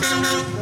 Niggas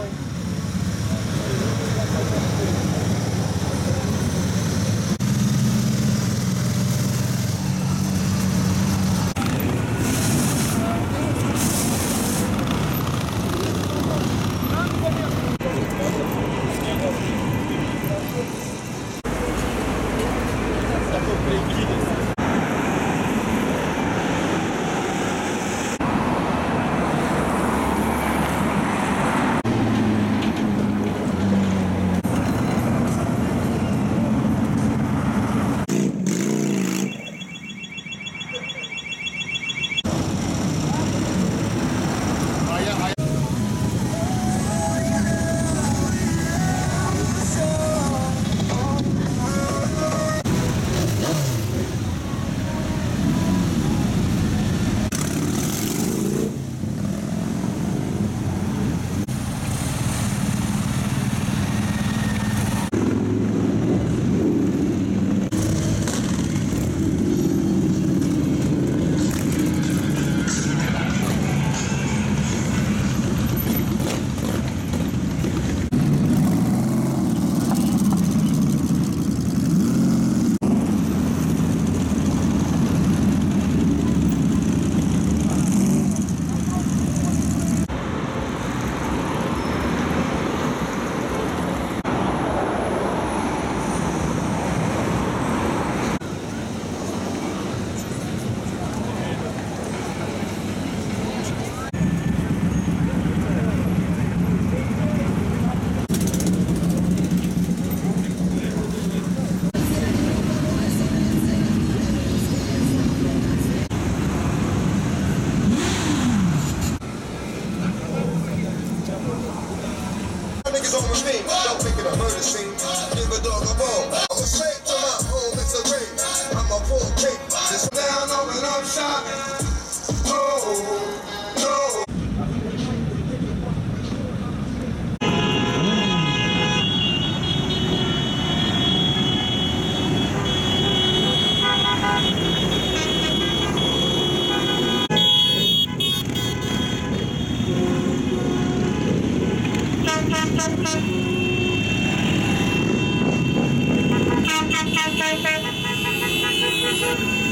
on the scene, don't make it a murder scene. Give a dog a bone. I was straight to my home, it's a ring. I'm a full cape. Just down on love shot. Thank you.